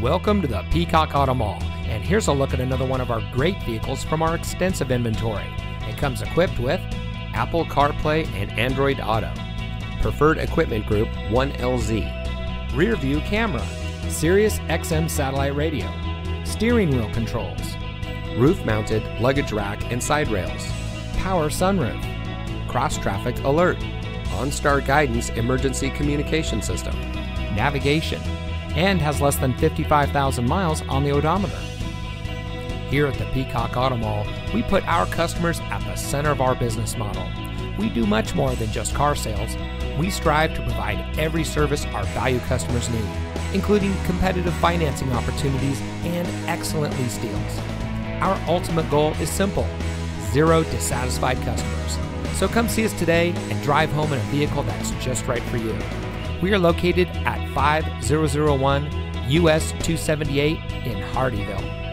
Welcome to the Peacock Auto Mall, and here's a look at another one of our great vehicles from our extensive inventory. It comes equipped with Apple CarPlay and Android Auto, Preferred Equipment Group 1LZ, Rear View Camera, Sirius XM Satellite Radio, Steering Wheel Controls, Roof Mounted Luggage Rack and Side Rails, Power Sunroof, Cross Traffic Alert, OnStar Guidance Emergency Communication System, Navigation, and has less than 55,000 miles on the odometer. Here at the Peacock Auto Mall, we put our customers at the center of our business model. We do much more than just car sales. We strive to provide every service our value customers need, including competitive financing opportunities and excellent lease deals. Our ultimate goal is simple zero dissatisfied customers. So come see us today and drive home in a vehicle that's just right for you. We are located at 5001 US 278 in Hardeeville.